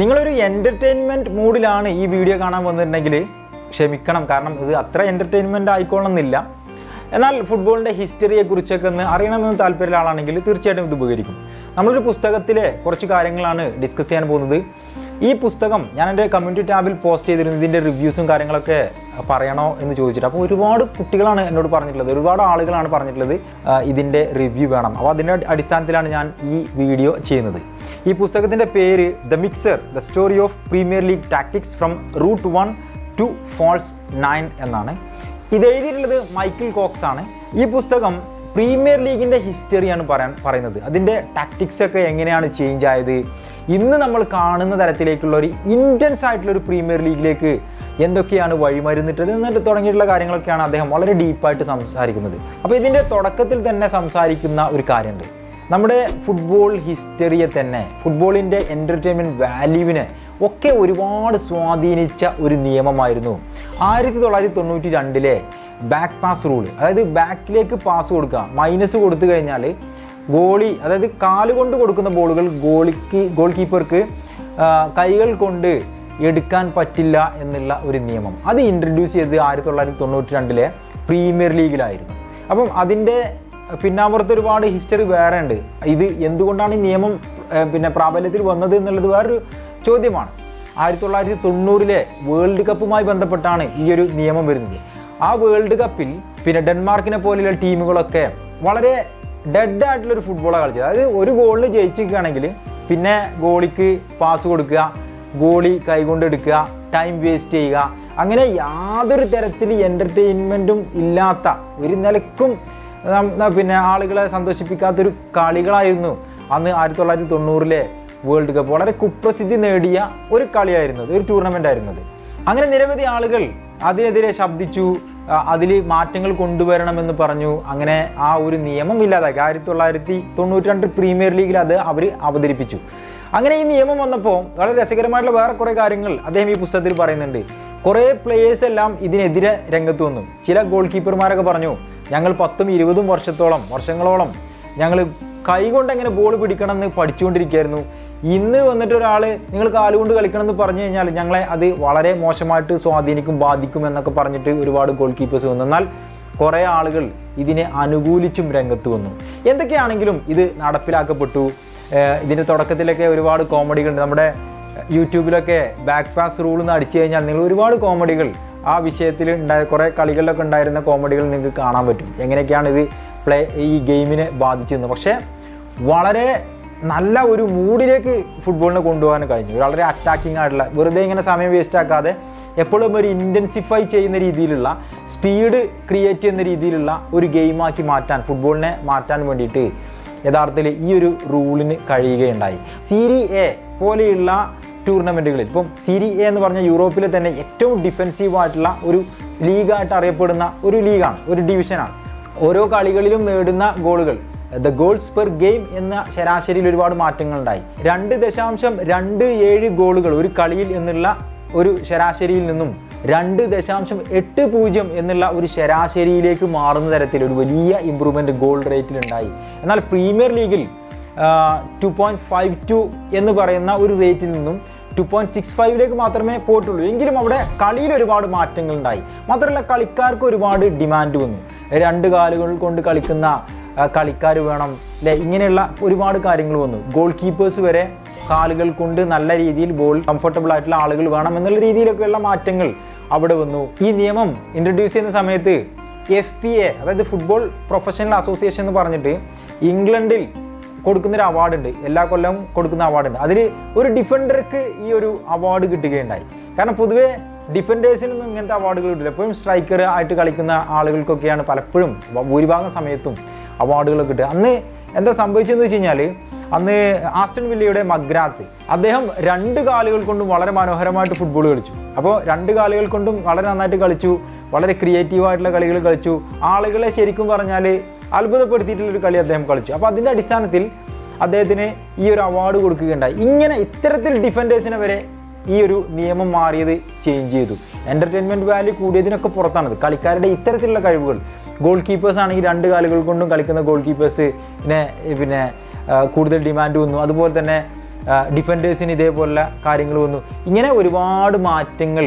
നിങ്ങളൊരു എന്റർടൈൻമെന്റ് മൂഡിലാണ് ഈ വീഡിയോ കാണാൻ വന്നിട്ടുണ്ടെങ്കിൽ ക്ഷമിക്കണം. കാരണം ഇത് അത്ര എന്റർടൈൻമെന്റ് ആയിക്കോളണമെന്നില്ല എന്നാൽ ഫുട്ബോളിന്റെ ഹിസ്റ്ററിയെക്കുറിച്ചൊക്കെ ഒന്ന് അറിയണമെന്ന് താല്പര്യമുള്ള ആളാണെങ്കിൽ തീർച്ചയായിട്ടും ഇത് ഉപകരിക്കും. നമ്മളൊരു പുസ്തകത്തിലെ കുറച്ച് കാര്യങ്ങളാണ് ഡിസ്കസ് ചെയ്യാൻ പോകുന്നത്. ഈ പുസ്തകം ഞാൻ എന്റെ കമ്മ്യൂണിറ്റി ടാബിൽ പോസ്റ്റ് ചെയ്തിരുന്നു. ഇതിന്റെ റിവ്യൂസും കാര്യങ്ങളൊക്കെ പറയണോ എന്ന് ചോദിച്ചിട്ട്. അപ്പോൾ ഒരുപാട് കുട്ടികളാണ് എന്നോട് പറഞ്ഞിട്ടുള്ളത്. ഒരുപാട് ആളുകളാണ് പറഞ്ഞിട്ടുള്ളത് ഇതിന്റെ റിവ്യൂ വേണം. അപ്പോൾ അതിന്റെ അടിസ്ഥാനത്തിലാണ് ഞാൻ ഈ വീഡിയോ ചെയ്യുന്നത്. ഈ പുസ്തകത്തിന്റെ പേര് the mixer the story of Premier League tactics from route one to false nine എന്നാണ്. ഇത് എഴുതിയിട്ടുള്ളത് മൈക്കിൾ കോക്സ് ആണ്. ഈ പുസ്തകം പ്രീമിയർ ലീഗിന്റെ ഹിസ്റ്ററിയാണ് പറയാൻ പറയുന്നത്. അതിന്റെ ടാക്ടിക്സ് ഒക്കെ എങ്ങനെയാണ് ചേഞ്ച് ആയത്? ഇന്ന് നമ്മൾ കാണുന്ന തരത്തിലേക്കുള്ള ഒരു ഇന്റൻസ് ആയിട്ടുള്ള ഒരു പ്രീമിയർ ലീഗിലേക്ക് എന്തൊക്കെയാണ് വഴിമരുന്നിട്ടത് എന്നിട്ട് തുടങ്ങിയിട്ടുള്ള കാര്യങ്ങളൊക്കെയാണ് അദ്ദേഹം വളരെ ഡീപ്പായിട്ട് സംസാരിക്കുന്നത്. അപ്പോൾ ഇതിന്റെ തുടക്കത്തിൽ തന്നെ സംസാരിക്കുന്ന ഒരു കാര്യമുണ്ട്. നമ്മുടെ ഫുട്ബോൾ ഹിസ്റ്ററിയെ തന്നെ ഫുട്ബോളിന്റെ എന്റർടൈൻമെന്റ് വാല്യൂവിനെ ഒക്കെ ഒരുപാട് സ്വാധീനിച്ച ഒരു നിയമമായിരുന്നു. ആയിരത്തി തൊള്ളായിരത്തി തൊണ്ണൂറ്റി രണ്ടിലെ ബാക്ക് പാസ് റൂൾ അതായത് ബാക്കിലേക്ക് പാസ് കൊടുക്കുക മൈനസ് കൊടുത്തു കഴിഞ്ഞാൽ ഗോളി അതായത് കാലുകൊണ്ട് കൊടുക്കുന്ന ബോളുകൾ ഗോളിക്ക് ഗോൾ കീപ്പർക്ക് കൈകൾ കൊണ്ട് എടുക്കാൻ പറ്റില്ല എന്നുള്ള ഒരു നിയമം. അത് ഇൻട്രൊഡ്യൂസ് ചെയ്ത് ആയിരത്തി തൊള്ളായിരത്തി തൊണ്ണൂറ്റി രണ്ടിലെ പ്രീമിയർ ലീഗിലായിരുന്നു അപ്പം അതിന്റെ പിന്നാമ്പുറത്ത് ഒരുപാട് ഹിസ്റ്ററി വേറെ ഉണ്ട് ഇത് എന്തുകൊണ്ടാണ് ഈ നിയമം പിന്നെ പ്രാബല്യത്തിൽ വന്നത് എന്നുള്ളത് വേറൊരു ചോദ്യമാണ്. ആയിരത്തി തൊള്ളായിരത്തി തൊണ്ണൂറിലെ വേൾഡ് കപ്പുമായി ബന്ധപ്പെട്ടാണ് ഈ ഒരു നിയമം വരുന്നത്. ആ വേൾഡ് കപ്പിൽ പിന്നെ ഡെൻമാർക്കിനെ പോലെയുള്ള ടീമുകളൊക്കെ വളരെ ഡെഡ് ആയിട്ടുള്ള ഒരു ഫുട്ബോളാണ് കളിച്ചത്. അതായത് ഒരു ഗോളിന് ജയിച്ചിരിക്കുകയാണെങ്കിൽ പിന്നെ ഗോളിക്ക് പാസ് കൊടുക്കുക ഗോളി കൈകൊണ്ട് എടുക്കുക ടൈം വേസ്റ്റ് ചെയ്യുക. അങ്ങനെ യാതൊരു തരത്തിൽ എന്റർടൈൻമെന്റും ഇല്ലാത്ത ഒരു നിലക്കും പിന്നെ ആളുകളെ സന്തോഷിപ്പിക്കാത്തൊരു കളികളായിരുന്നു അന്ന് ആയിരത്തി തൊള്ളായിരത്തി തൊണ്ണൂറിലെ വേൾഡ് കപ്പ് വളരെ കുപ്രസിദ്ധി നേടിയ ഒരു കളിയായിരുന്നത് ഒരു ടൂർണമെന്റ് ആയിരുന്നത് അങ്ങനെ നിരവധി ആളുകൾ അതിനെതിരെ ശബ്ദിച്ചു അതിൽ മാറ്റങ്ങൾ കൊണ്ടുവരണമെന്ന് പറഞ്ഞു. അങ്ങനെ ആ ഒരു നിയമം ഇല്ലാതാക്കി. ആയിരത്തി തൊള്ളായിരത്തി തൊണ്ണൂറ്റി രണ്ട് പ്രീമിയർ ലീഗിൽ അത് അവർ അവതരിപ്പിച്ചു. അങ്ങനെ ഈ നിയമം വന്നപ്പോൾ വളരെ രസകരമായിട്ടുള്ള വേറെ കുറേ കാര്യങ്ങൾ അദ്ദേഹം ഈ പുസ്തകത്തിൽ പറയുന്നുണ്ട്. കുറേ പ്ലേയേഴ്സ് എല്ലാം ഇതിനെതിരെ രംഗത്ത് വന്നു. ചില ഗോൾ കീപ്പർമാരൊക്കെ പറഞ്ഞു ഞങ്ങൾ പത്തും ഇരുപതും വർഷത്തോളം വർഷങ്ങളോളം ഞങ്ങൾ കൈകൊണ്ട് എങ്ങനെ ബോൾ പിടിക്കണം എന്ന് പഠിച്ചുകൊണ്ടിരിക്കുകയായിരുന്നു. ഇന്ന് വന്നിട്ട് ഒരാൾ നിങ്ങൾ കാലുകൊണ്ട് കളിക്കണം എന്ന് പറഞ്ഞു കഴിഞ്ഞാൽ ഞങ്ങളെ അത് വളരെ മോശമായിട്ട് സ്വാധീനിക്കും ബാധിക്കും എന്നൊക്കെ പറഞ്ഞിട്ട് ഒരുപാട് ഗോൾ കീപ്പേഴ്സ് വന്നു. എന്നാൽ കുറേ ആളുകൾ ഇതിനെ അനുകൂലിച്ചും രംഗത്ത് വന്നു. എന്തൊക്കെയാണെങ്കിലും ഇത് നടപ്പിലാക്കപ്പെട്ടു. ഇതിന്റെ തുടക്കത്തിലൊക്കെ ഒരുപാട് കോമഡികളുണ്ട് നമ്മുടെ യൂട്യൂബിലൊക്കെ ബാക്ക് പാസ് റൂൾ എന്ന് അടിച്ചു കഴിഞ്ഞാൽ നിങ്ങൾ ഒരുപാട് കോമഡികൾ ആ വിഷയത്തിൽ ഉണ്ടായ കുറേ കളികളിലൊക്കെ ഉണ്ടായിരുന്ന കോമഡികൾ നിങ്ങൾക്ക് കാണാൻ പറ്റും. എങ്ങനെയൊക്കെയാണ് ഇത് പ്ലേ ഈ ഗെയിമിനെ ബാധിച്ചതെന്ന്. പക്ഷേ വളരെ നല്ല ഒരു മൂഡിലേക്ക് ഫുട്ബോളിനെ കൊണ്ടുപോകാൻ കഴിഞ്ഞു. വളരെ അറ്റാക്കിംഗ് ആയിട്ടുള്ള വെറുതെ ഇങ്ങനെ സമയം വേസ്റ്റ് ആക്കാതെ എപ്പോഴും ഒരു ഇന്റൻസിഫൈ ചെയ്യുന്ന രീതിയിലുള്ള സ്പീഡ് ക്രിയേറ്റ് ചെയ്യുന്ന രീതിയിലുള്ള ഒരു ഗെയിമാക്കി മാറ്റാൻ ഫുട്ബോളിനെ മാറ്റാൻ വേണ്ടിയിട്ട് യഥാർത്ഥത്തിൽ ഈ ഒരു റൂളിന് കഴിയുകയുണ്ടായി. സീരി എ പോലെയുള്ള ടൂർണമെന്റുകളിൽ ഇപ്പം സിരി എ എന്ന് പറഞ്ഞ യൂറോപ്പിലെ തന്നെ ഏറ്റവും ഡിഫെൻസീവ് ആയിട്ടുള്ള ഒരു ലീഗായിട്ട് അറിയപ്പെടുന്ന ഒരു ലീഗാണ് ഒരു ഡിവിഷനാണ്. ഓരോ കളികളിലും നേടുന്ന ഗോളുകൾ ദ ഗോൾസ് പെർ ഗെയിം എന്ന ശരാശരിയിൽ ഒരുപാട് മാറ്റങ്ങൾ ഉണ്ടായി രണ്ട് ദശാംശം രണ്ട് ഏഴ് ഗോളുകൾ ഒരു കളിയിൽ എന്നുള്ള ഒരു ശരാശരിയിൽ നിന്നും രണ്ട് ദശാംശം എട്ട് പൂജ്യം എന്നുള്ള ഒരു ശരാശരിയിലേക്ക് മാറുന്ന തരത്തിൽ ഒരു വലിയ ഇമ്പ്രൂവ്മെന്റ് ഗോൾ റേറ്റിലുണ്ടായി എന്നാൽ പ്രീമിയർ ലീഗിൽ ടു പോയിന്റ് ഫൈവ് ടു എന്ന് പറയുന്ന ഒരു റേറ്റിൽ നിന്നും ടു പോയിന്റ് സിക്സ് ഫൈവിലേക്ക് മാത്രമേ പോയിട്ടുള്ളൂ. എങ്കിലും അവിടെ കളിയിൽ ഒരുപാട് മാറ്റങ്ങൾ ഉണ്ടായി മാത്രമല്ല കളിക്കാർക്ക് ഒരുപാട് ഡിമാൻഡ് വന്നു. രണ്ട് കാലുകൾ കൊണ്ട് കളിക്കുന്ന കളിക്കാർ വേണം. അല്ലെ ഇങ്ങനെയുള്ള ഒരുപാട് കാര്യങ്ങൾ വന്നു. ഗോൾ കീപ്പേഴ്സ് വരെ കാലുകൾ കൊണ്ട് നല്ല രീതിയിൽ ബോൾ കംഫർട്ടബിൾ ആയിട്ടുള്ള ആളുകൾ വേണം എന്നുള്ള രീതിയിലൊക്കെയുള്ള മാറ്റങ്ങൾ അവിടെ വന്നു. ഈ നിയമം ഇൻട്രൊഡ്യൂസ് ചെയ്യുന്ന സമയത്ത് എഫ് പി എ അതായത് ഫുട്ബോൾ പ്രൊഫഷണൽ അസോസിയേഷൻ എന്ന് പറഞ്ഞിട്ട് ഇംഗ്ലണ്ടിൽ കൊടുക്കുന്ന ഒരു അവാർഡ് ഉണ്ട്. എല്ലാ കൊല്ലവും കൊടുക്കുന്ന അവാർഡ് ഉണ്ട്. അതിൽ ഒരു ഡിഫൻഡർക്ക് ഈ ഒരു അവാർഡ് കിട്ടുകയുണ്ടായി. കാരണം പൊതുവേ ഡിഫൻഡേഴ്സിനൊന്നും ഇങ്ങനത്തെ അവാർഡുകൾ കിട്ടില്ല എപ്പോഴും സ്ട്രൈക്കർ ആയിട്ട് കളിക്കുന്ന ആളുകൾക്കൊക്കെയാണ് പലപ്പോഴും ഭൂരിഭാഗം സമയത്തും അവാർഡുകളൊക്കെ കിട്ടുക. അന്ന് എന്താ സംഭവിച്ചതെന്ന് വെച്ച് കഴിഞ്ഞാൽ അന്ന് ആസ്റ്റൺ വില്ലയുടെ മഗ്രാത്ത് അദ്ദേഹം രണ്ട് കാലുകൾ കൊണ്ടും വളരെ മനോഹരമായിട്ട് ഫുട്ബോൾ കളിച്ചു. അപ്പോൾ രണ്ട് കാലുകൾ കൊണ്ടും വളരെ നന്നായിട്ട് കളിച്ചു. വളരെ ക്രിയേറ്റീവായിട്ടുള്ള കളികൾ കളിച്ചു. ആളുകളെ ശരിക്കും പറഞ്ഞാൽ അത്ഭുതപ്പെടുത്തിയിട്ടുള്ള ഒരു കളി അദ്ദേഹം കളിച്ചു. അപ്പോൾ അതിന്റെ അടിസ്ഥാനത്തിൽ അദ്ദേഹത്തിന് ഈ ഒരു അവാർഡ് കൊടുക്കുകയുണ്ടായി. ഇങ്ങനെ ഇത്തരത്തിൽ ഡിഫൻഡേഴ്സിനെ വരെ ഈ ഒരു നിയമം മാറിയത് ചേഞ്ച് ചെയ്തു. എന്റർടൈൻമെന്റ് വാല്യൂ കൂടിയതിനൊക്കെ പുറത്താണത്. കളിക്കാരുടെ ഇത്തരത്തിലുള്ള കഴിവുകൾ. ഗോൾ കീപ്പേഴ്സ് ആണെങ്കിൽ രണ്ട് കാലുകൾ കൊണ്ടും കളിക്കുന്ന ഗോൾ കീപ്പേഴ്സിനെ പിന്നെ കൂടുതൽ ഡിമാൻഡ് വന്നു. അതുപോലെ തന്നെ ഡിഫൻഡേഴ്സിന് ഇതേപോലുള്ള കാര്യങ്ങൾ വന്നു. ഇങ്ങനെ ഒരുപാട് മാറ്റങ്ങൾ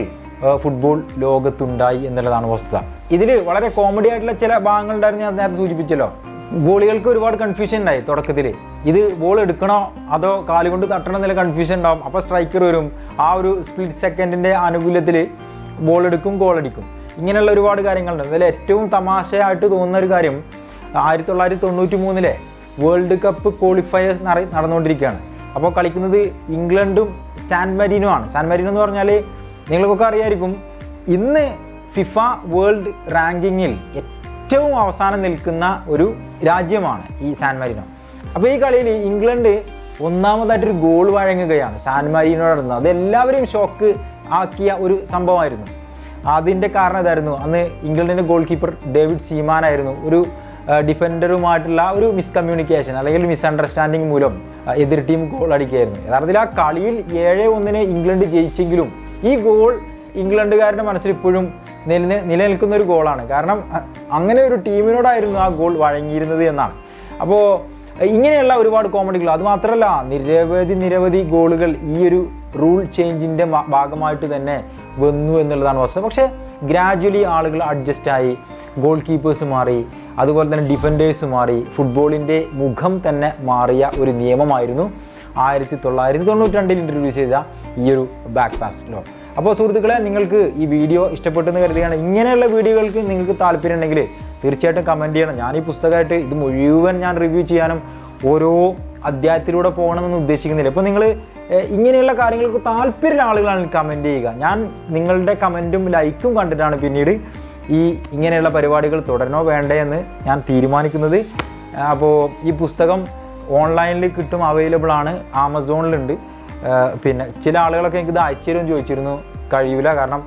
ഫുട്ബോൾ ലോകത്തുണ്ടായി എന്നുള്ളതാണ് വസ്തുത ഇതിൽ വളരെ കോമഡി ആയിട്ടുള്ള ചില ഭാഗങ്ങളുണ്ടായിരുന്നു ഞാൻ നേരത്തെ സൂചിപ്പിച്ചല്ലോ. ഗോളികൾക്ക് ഒരുപാട് കൺഫ്യൂഷൻ ഉണ്ടായി തുടക്കത്തിൽ ഇത് ബോൾ എടുക്കണോ അതോ കാലുകൊണ്ട് തട്ടണം എന്നുള്ള കൺഫ്യൂഷൻ ഉണ്ടാവും. അപ്പോൾ സ്ട്രൈക്കർ വരും. ആ ഒരു സ്പ്ലിറ്റ് സെക്കൻഡിന്റെ ആനുകൂല്യത്തിൽ ബോൾ എടുക്കും ഗോൾ അടിക്കും. ഇങ്ങനെയുള്ള ഒരുപാട് കാര്യങ്ങളുണ്ട്. അതിൽ ഏറ്റവും തമാശയായിട്ട് തോന്നുന്ന ഒരു കാര്യം ആയിരത്തി തൊള്ളായിരത്തി തൊണ്ണൂറ്റി മൂന്നിലെ വേൾഡ് കപ്പ് ക്വാളിഫയേഴ്സ് നടന്നുകൊണ്ടിരിക്കുകയാണ്. അപ്പോൾ കളിക്കുന്നത് ഇംഗ്ലണ്ടും സാൻ മരീനോ ആണ് സാൻ മരീനോ എന്ന് പറഞ്ഞാൽ നിങ്ങൾക്കൊക്കെ അറിയായിരിക്കും ഇന്ന് ഫിഫ വേൾഡ് റാങ്കിങ്ങിൽ ഏറ്റവും അവസാനം നിൽക്കുന്ന ഒരു രാജ്യമാണ് ഈ സാൻ മരീനോ. അപ്പോൾ ഈ കളിയിൽ ഇംഗ്ലണ്ട് ഒന്നാമതായിട്ടൊരു ഗോൾ വഴങ്ങുകയാണ് സാൻ മരീനോട് നടന്നത് അത് എല്ലാവരെയും ഷോക്ക് ആക്കിയ ഒരു സംഭവമായിരുന്നു. അതിന്റെ കാരണം ഇതായിരുന്നു അന്ന് ഇംഗ്ലണ്ടിന്റെ ഗോൾ കീപ്പർ ഡേവിഡ് സീമാൻ ആയിരുന്നു ഒരു ഡിഫൻഡറുമായിട്ടുള്ള ഒരു മിസ്കമ്മ്യൂണിക്കേഷൻ അല്ലെങ്കിൽ മിസ്അണ്ടർസ്റ്റാൻഡിങ് മൂലം എതിർ ടീം ഗോൾ അടിക്കുകയായിരുന്നു. യഥാർത്ഥത്തിൽ ആ കളിയിൽ ഏഴ് ഒന്നിന് ഇംഗ്ലണ്ട് ജയിച്ചെങ്കിലും ഈ ഗോൾ ഇംഗ്ലണ്ടുകാരുടെ മനസ്സിൽ ഇപ്പോഴും നില നിലനിൽക്കുന്ന ഒരു ഗോളാണ്. കാരണം അങ്ങനെ ഒരു ടീമിനോടായിരുന്നു ആ ഗോൾ വഴങ്ങിയിരുന്നത് എന്നാണ്. അപ്പോൾ ഇങ്ങനെയുള്ള ഒരുപാട് കോമഡികൾ അത് മാത്രമല്ല നിരവധി നിരവധി ഗോളുകൾ ഈ ഒരു റൂൾ ചേഞ്ചിന്റെ ഭാഗമായിട്ട് തന്നെ വന്നു എന്നുള്ളതാണ് വസ്തുത. പക്ഷേ ഗ്രാജ്വലി ആളുകൾ അഡ്ജസ്റ്റ് ആയി ഗോൾ കീപ്പേഴ്സ് മാറി അതുപോലെ തന്നെ ഡിഫൻഡേഴ്സ് മാറി ഫുട്ബോളിന്റെ മുഖം തന്നെ മാറിയ ഒരു നിയമമായിരുന്നു ആയിരത്തി തൊള്ളായിരത്തി തൊണ്ണൂറ്റി രണ്ടിൽ ഇൻട്രൊഡ്യൂസ് ചെയ്ത ഈ ഒരു ബാക്ക് പാസ് ലോ അപ്പോൾ സുഹൃത്തുക്കളെ നിങ്ങൾക്ക് ഈ വീഡിയോ ഇഷ്ടപ്പെട്ടെന്ന് കരുതുകയാണ്. ഇങ്ങനെയുള്ള വീഡിയോകൾക്ക് നിങ്ങൾക്ക് താല്പര്യം ഉണ്ടെങ്കിൽ തീർച്ചയായിട്ടും കമന്റ് ചെയ്യണം. ഞാൻ ഈ പുസ്തകമായിട്ട് ഇത് മുഴുവൻ ഞാൻ റിവ്യൂ ചെയ്യാനും ഓരോ അധ്യായത്തിലൂടെ പോകണമെന്ന് ഉദ്ദേശിക്കുന്നില്ല. ഇപ്പോൾ നിങ്ങൾ ഇങ്ങനെയുള്ള കാര്യങ്ങൾക്ക് താല്പര്യമുള്ള ആളുകളാണ് കമന്റ് ചെയ്യുക. ഞാൻ നിങ്ങളുടെ കമന്റും ലൈക്കും കണ്ടിട്ടാണ് പിന്നീട് ഈ ഇങ്ങനെയുള്ള പരിപാടികൾ തുടരണോ വേണ്ടേ എന്ന് ഞാൻ തീരുമാനിക്കുന്നത്. അപ്പോൾ ഈ പുസ്തകം ഓൺലൈനിൽ കിട്ടും അവൈലബിൾ ആണ് ആമസോണിലുണ്ട്. പിന്നെ ചില ആളുകളൊക്കെ എനിക്ക് ഇത് അയച്ചുതരും ചോദിച്ചിരുന്നു. കഴിയില്ല കാരണം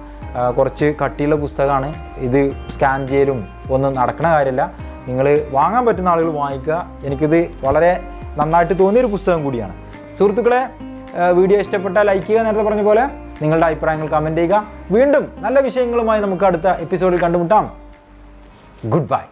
കുറച്ച് കട്ടിയുള്ള പുസ്തകമാണ്. ഇത് സ്കാൻ ചെയ്യലും ഒന്നും നടക്കണ കാര്യമില്ല. നിങ്ങൾ വാങ്ങാൻ പറ്റുന്ന ആളുകൾ വാങ്ങിക്കുക. എനിക്കിത് വളരെ നന്നായിട്ട് തോന്നിയൊരു പുസ്തകം കൂടിയാണ്. സുഹൃത്തുക്കളെ വീഡിയോ ഇഷ്ടപ്പെട്ടാൽ ലൈക്ക് ചെയ്യുക. നേരത്തെ പറഞ്ഞ പോലെ നിങ്ങളുടെ അഭിപ്രായങ്ങൾ കമന്റ് ചെയ്യുക. വീണ്ടും നല്ല വിഷയങ്ങളുമായി നമുക്ക് അടുത്ത എപ്പിസോഡിൽ കണ്ടുമുട്ടാം. Good bye